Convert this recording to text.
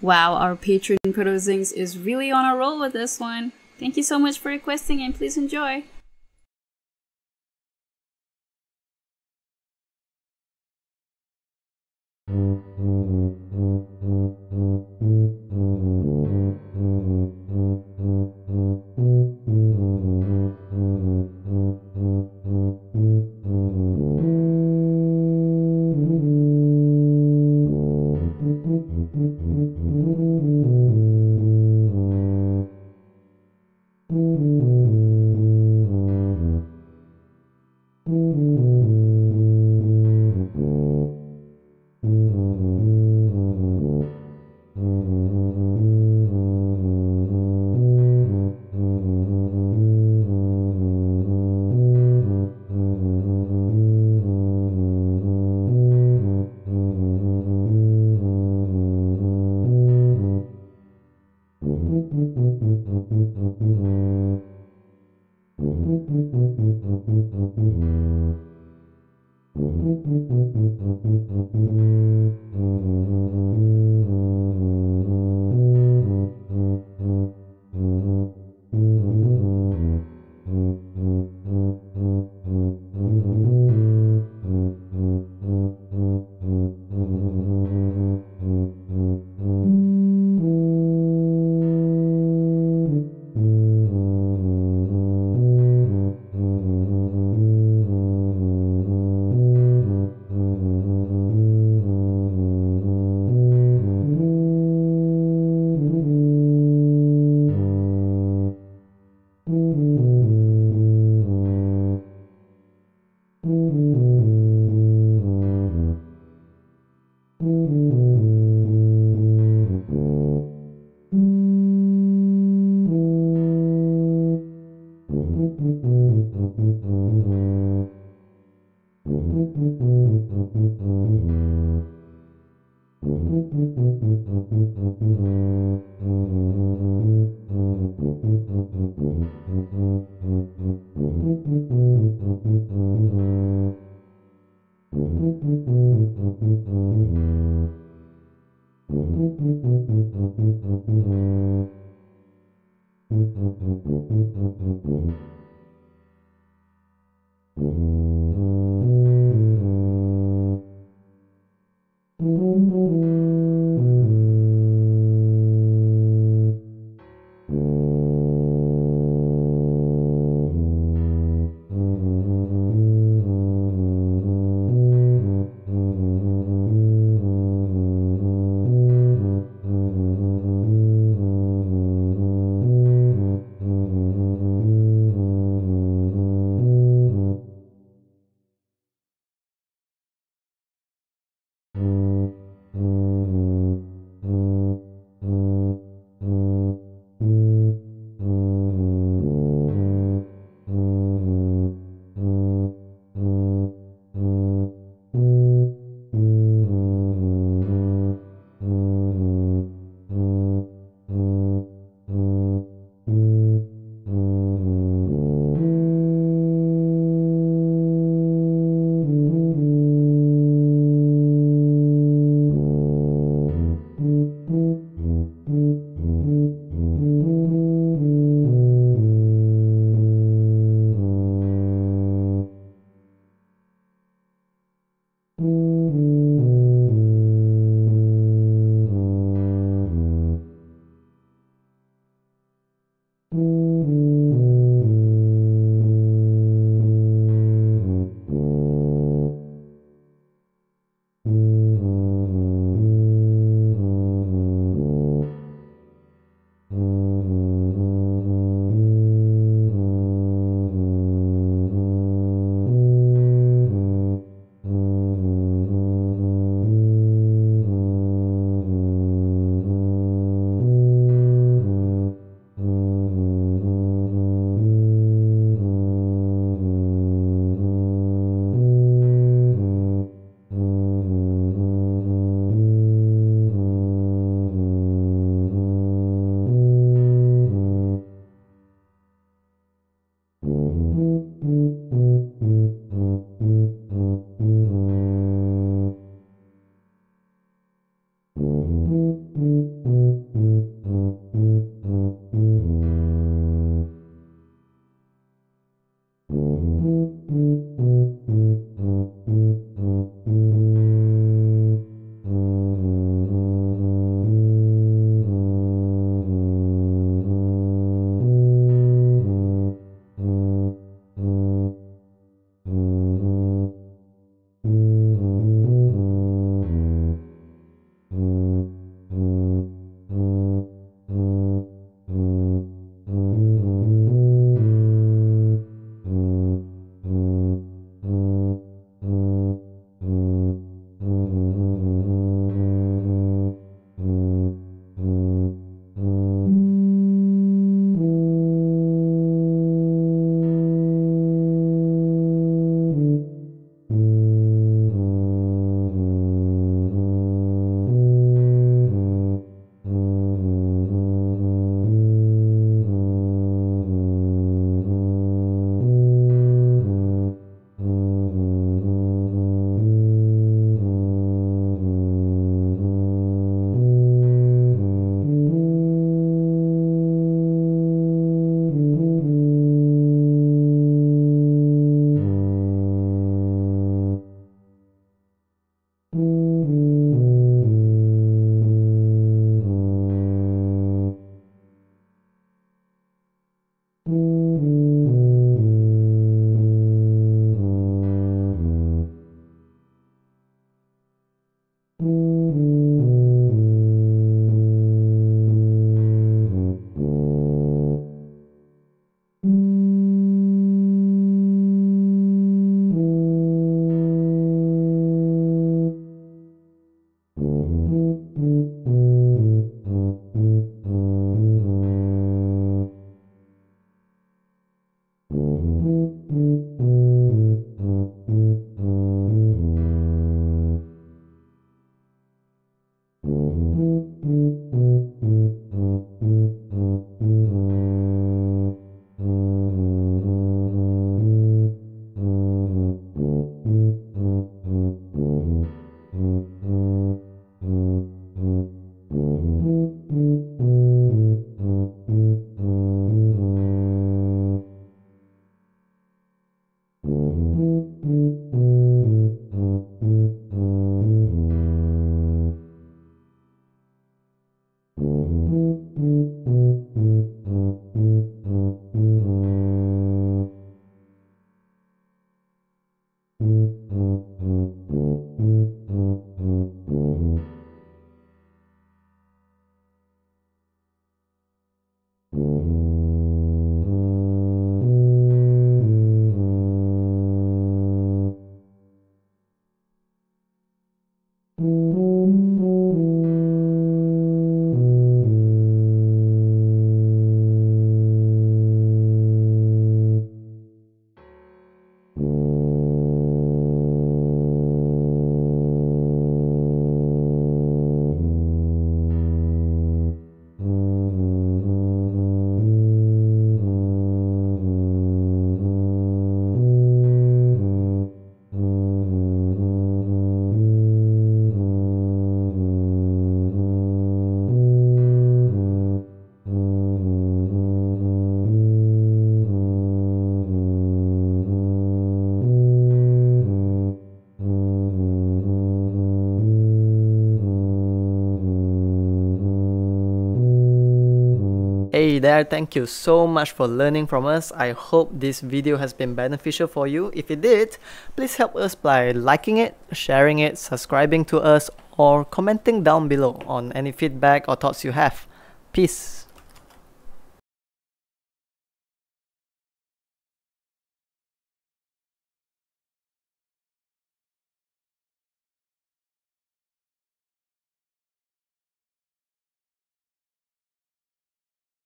Wow, our patron Protozings is really on a roll with this one. Thank you so much for requesting and please enjoy. Mm-hmm. Hey there, thank you so much for learning from us. I hope this video has been beneficial for you. If it did, please help us by liking it, sharing it, subscribing to us, or commenting down below on any feedback or thoughts you have. Peace.